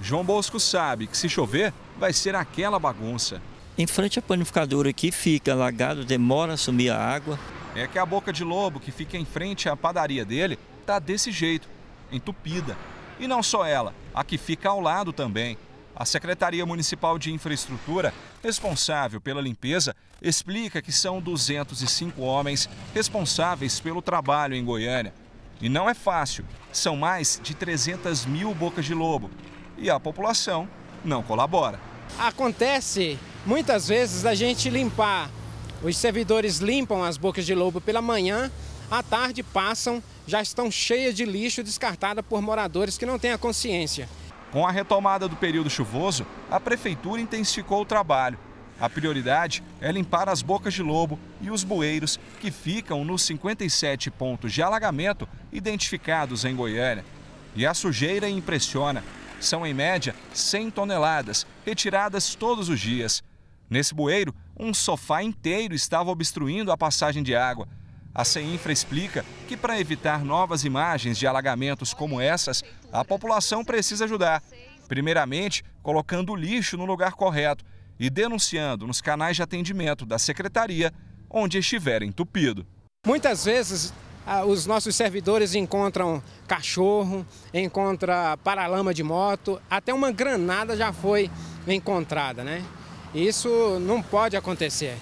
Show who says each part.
Speaker 1: João Bosco sabe que se chover, vai ser aquela bagunça.
Speaker 2: Em frente à panificadora aqui fica alagado, demora a sumir a água.
Speaker 1: É que a boca de lobo que fica em frente à padaria dele tá desse jeito, entupida. E não só ela, a que fica ao lado também. A Secretaria Municipal de Infraestrutura, responsável pela limpeza, explica que são 205 homens responsáveis pelo trabalho em Goiânia. E não é fácil, são mais de 300 mil bocas de lobo. E a população não colabora.
Speaker 3: Acontece muitas vezes a gente limpar. Os servidores limpam as bocas de lobo pela manhã, à tarde passam, já estão cheias de lixo descartada por moradores que não têm a consciência.
Speaker 1: Com a retomada do período chuvoso, a prefeitura intensificou o trabalho. A prioridade é limpar as bocas de lobo e os bueiros que ficam nos 57 pontos de alagamento identificados em Goiânia. E a sujeira impressiona. São, em média, 100 toneladas, retiradas todos os dias. Nesse bueiro, um sofá inteiro estava obstruindo a passagem de água. A CEINFRA explica que, para evitar novas imagens de alagamentos como essas, a população precisa ajudar. Primeiramente, colocando o lixo no lugar correto e denunciando nos canais de atendimento da secretaria onde estiver entupido.
Speaker 3: Muitas vezes os nossos servidores encontram cachorro, encontram paralama de moto, até uma granada já foi encontrada, né? Isso não pode acontecer.